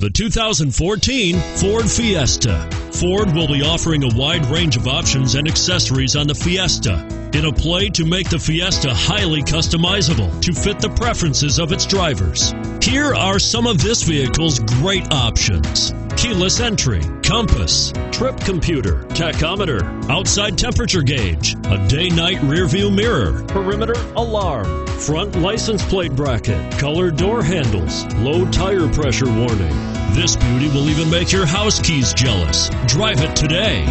The 2014 Ford Fiesta. Ford will be offering a wide range of options and accessories on the Fiesta in a play to make the Fiesta highly customizable to fit the preferences of its drivers. Here are some of this vehicle's great options. Keyless entry, compass, trip computer, tachometer, outside temperature gauge, a day-night rear view mirror, perimeter alarm, front license plate bracket, color door handles, low tire pressure warning. This beauty will even make your house keys jealous. Drive it today.